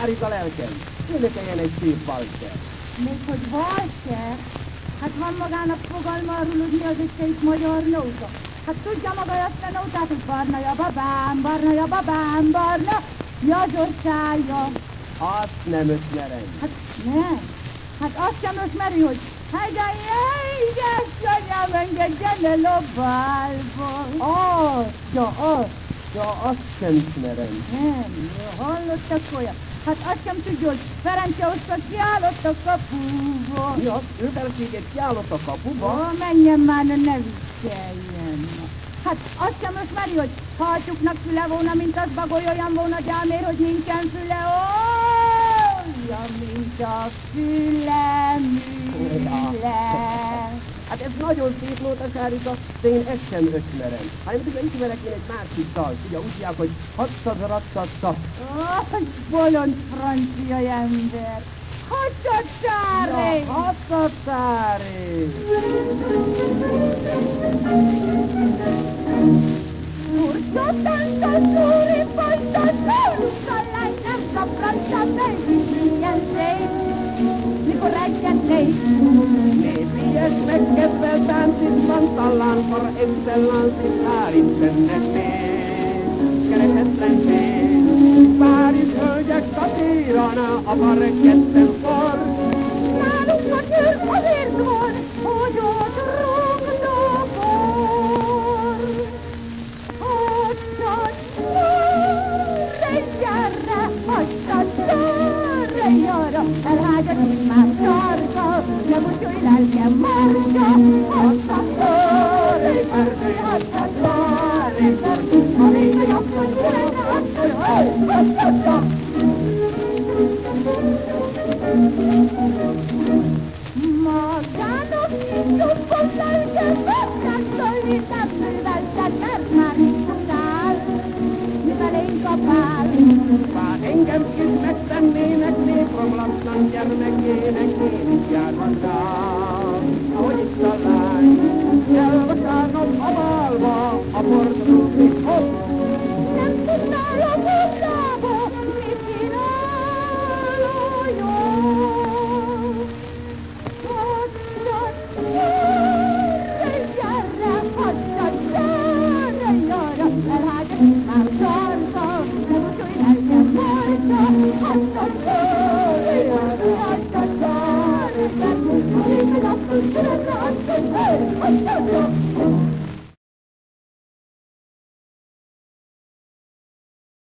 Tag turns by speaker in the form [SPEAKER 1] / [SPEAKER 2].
[SPEAKER 1] sárik a lelkem. Énekeljen egy szép valser.
[SPEAKER 2] Még hogy valser? Hát van magának fogalma arról, hogy mi az egy szép magyar nóta. Hát tudja maga azt a nótát, hogy barna ja babám, barna ja babám, barna, mi az orszája.
[SPEAKER 1] Azt nem ötlerem.
[SPEAKER 2] Hát nem. Hát azt sem ismeri, hogy Hajda, édes anyám, engedjen el a bálba.
[SPEAKER 1] Ah, ja, az, ja, azt sem ismerem.
[SPEAKER 2] Nem, hallottak olyan? Hát azt sem tudja, hogy Ferenc Jóska kiállott a kapuba.
[SPEAKER 1] Mi az? Ő feleséget kiállott a kapuba?
[SPEAKER 2] Ó, menjen már, ne vicceljen. Hát azt sem ismeri, hogy haltyuknak füle volna, mint az bagoly olyan volna gyámér, hogy nincsen füle. Olyan, mint a füle, műle.
[SPEAKER 1] Hát ez nagyon szép nóta, Sárika, de én ezt sem ötmerem. Hanem tudja, ismerek én egy másik dalt. Ugye úgy hívják, hogy hattad rattadta.
[SPEAKER 2] Ó, bolond francia ember. Hattatári!
[SPEAKER 1] Ja, hattatári!
[SPEAKER 2] Urso
[SPEAKER 1] keveltään sit vantallaan for excellensi väärittenne Kerehetlen Vääris hölgyek katírana a parketten for.
[SPEAKER 2] Nálunk gyere, elhágyad itt már sarka, nem úgy, hogy lelkem marka. Hagytad gyere, erdő, hagytad gyere, erdő, ha még a jobbon gyere, hagytad, hagytad, hagytad. Magának nincs a homlokton gyermek ének én járvasság, ahogy itt a lány, kell vasárnap
[SPEAKER 1] aválva a fordulók hopp. Nem tudnál a boblába, mit csináljon. Haddad, gyere, gyere, haddad, gyere, hát, elhágyat, már csak.